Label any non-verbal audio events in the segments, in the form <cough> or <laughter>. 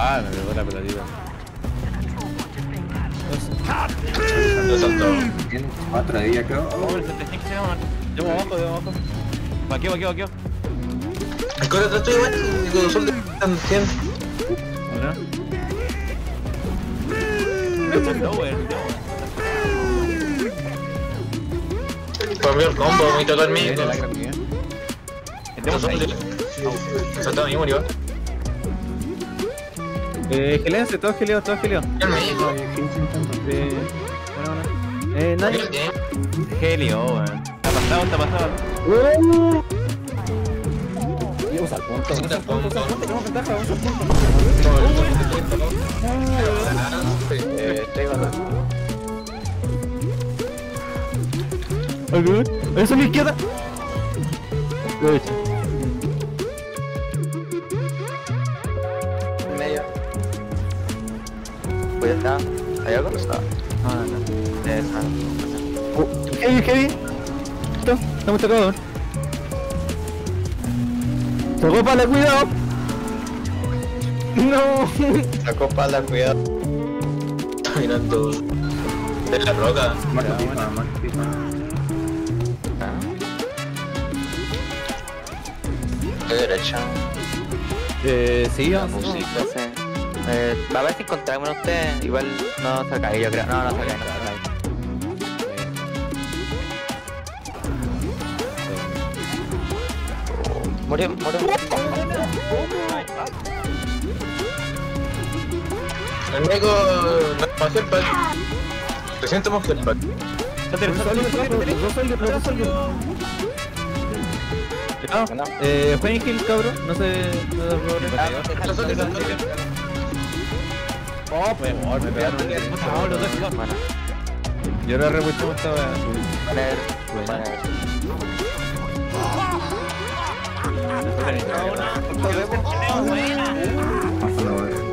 la pelotita. Lo saltó. Tiene cuatro de vida, creo. Vamos el 75, sí, vamos. Llevo abajo, llevo abajo. Vaqueo, vaqueo, vaqueo. El core atrás tuyo, weón. Y con sol de están 100. Bueno. No, weón, no. Cambió el combo, me tocó el mío. La ahí. A mí, murió. Eh, gelense, todos geleados, todos geleados. El mío. Eh, bueno, bueno. Eh, nadie. Helio, weón. Está pasado, está pasado. Usa el punto. Usa el punto. Tenemos ventaja, usa el punto. Eh, estoy ganando. Eso a la izquierda. Lo he hecho. Está. ¿Hay algo? Está. Ah, no. Esa. Heavy, heavy. Listo, estamos tocados. Tocó para cuidado. No. Sacó pala, cuidado. Está mirando. De la roca. Muerto pipa, muerto pipa. De derecha. Eh, sí, música, sí. Eh, va a ver si encontramos a usted. Igual no se cae, yo creo. No, no se cae, no se cae. Murió, murió. El médico no hacer pack. Presentamos el pack. No, eh, Fue Hill, cabrón, no sé. No. Oh, pues, me pegaron en el Oh, los dos Yo ahora repuesto esta. Pásalo, weón.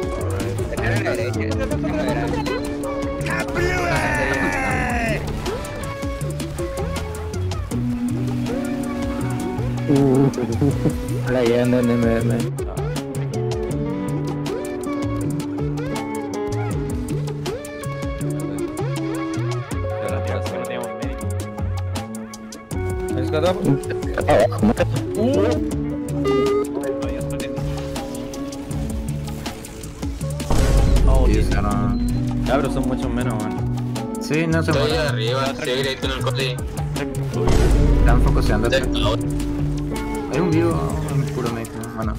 <laughs> La llena en MM. Oh, Ya, pero son muchos menos, man. Sí, no se Estoy arriba, estoy directo en el cote. Están focuseando. Hay un vivo, un puro médico. Bueno,